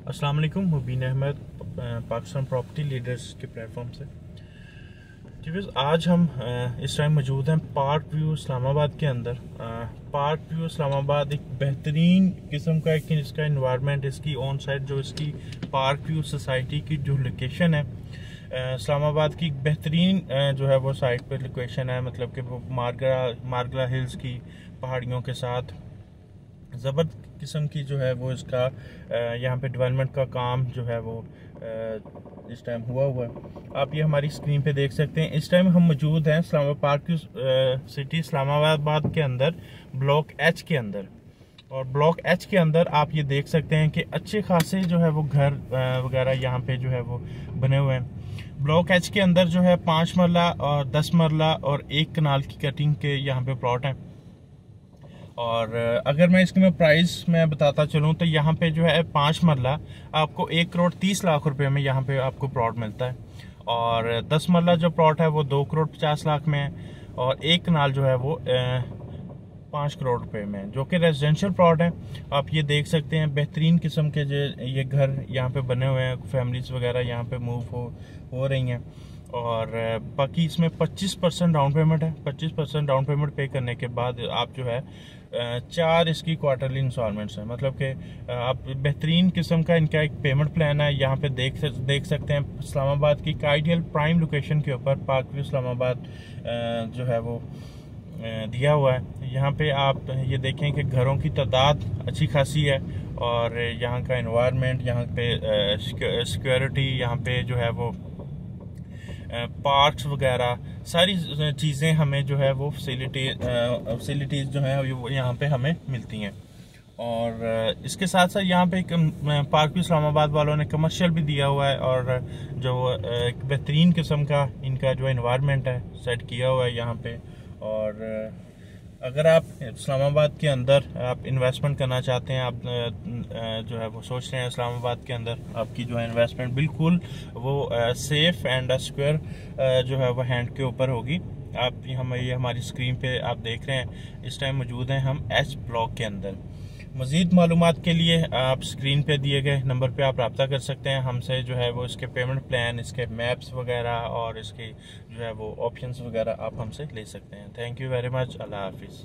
अस्सलाम वालेकुम, Mubeen Ahmed Pakistan property leaders के प्लेटफॉर्म से। जी आज हम इस टाइम मौजूद हैं पार्क व्यू इस्लामाबाद के अंदर। पार्क व्यू इस्लामाबाद एक बेहतरीन किस्म का एक, इसका इन्वायरमेंट इसकी ऑन साइड जो इसकी पार्क व्यू सोसाइटी की जो लोकेशन है इस्लामाबाद की बेहतरीन जो है वो साइड पर लोकेशन है मतलब कि वो मारगरा मारगरा हिल्स की पहाड़ियों के साथ। ज़बरदस्त किस्म की जो है वो इसका यहाँ पे डेवलपमेंट का काम जो है वो इस टाइम हुआ हुआ है। आप ये हमारी स्क्रीन पे देख सकते हैं। इस टाइम हम मौजूद हैं इस्लामाबाद पार्क की सिटी इस्लामाबाद के अंदर ब्लॉक एच के अंदर। और ब्लॉक एच के अंदर आप ये देख सकते हैं कि अच्छे खासे जो है वो घर वगैरह यहाँ पे जो है वो बने हुए हैं। ब्लॉक एच के अंदर जो है पाँच मरला और दस मरला और एक कनाल की कटिंग के यहाँ पे प्लॉट हैं। और अगर मैं इसकी मैं प्राइस मैं बताता चलूँ तो यहाँ पे जो है पाँच मरला, आपको एक करोड़ तीस लाख रुपए में यहाँ पे आपको प्लॉट मिलता है। और, दस मरला जो प्लॉट है, वो दो करोड़ पचास लाख में है और एक कनाल जो है वो पाँच करोड़ रुपए में जो कि रेजिडेंशियल प्लॉट है। आप ये देख सकते हैं, बेहतरीन किस्म के जो ये घर यहाँ पे बने हुए हैं फैमिलीज़ वगैरह यहाँ पे मूव हो हो रही हैं। और बाकी इसमें 25 परसेंट डाउन पेमेंट है। 25 परसेंट डाउन पेमेंट पे करने के बाद आप जो है चार इसकी क्वार्टरली इंस्टॉलमेंट्स हैं। मतलब कि आप बेहतरीन किस्म का इनका एक पेमेंट प्लान है। यहाँ पे देख देख सकते हैं इस्लामाबाद की आइडियल प्राइम लोकेशन के ऊपर पार्क इस्लामाबाद जो है वो दिया हुआ है। यहाँ पे आप ये देखें कि घरों की तादाद अच्छी खासी है और यहाँ का इन्वायरमेंट यहाँ पे सिक्योरिटी यहाँ पे जो है वो पार्क्स वगैरह, सारी चीज़ें हमें जो है वो फैसिलिटी फैसिलिटीज़ जो हैं, वो यहाँ पे हमें मिलती हैं। और इसके साथ साथ यहाँ पे एक पार्क भी इस्लामाबाद वालों ने कमर्शियल भी दिया हुआ है और जो एक बेहतरीन किस्म का इनका जो इन्वामेंट है सेट किया हुआ है यहाँ पे। और अगर आप इस्लामाबाद के अंदर आप इन्वेस्टमेंट करना चाहते हैं, आप जो है वो सोच रहे हैं इस्लामाबाद के अंदर, आपकी जो है इन्वेस्टमेंट बिल्कुल वो सेफ़ एंड स्क्वायर जो है वो हैंड के ऊपर होगी। आप हम, ये हमारी स्क्रीन पे आप देख रहे हैं, इस टाइम मौजूद हैं हम एच ब्लॉक के अंदर। मज़ीद मालूम के लिए आप स्क्रीन पे दिए गए नंबर पे आप रबता कर सकते हैं। हमसे जो है वो इसके पेमेंट प्लान, इसके मैप्स वगैरह और इसके जो है वो ऑप्शंस वगैरह आप हमसे ले सकते हैं। थैंक यू वेरी मच अल्लाह हाफिज़।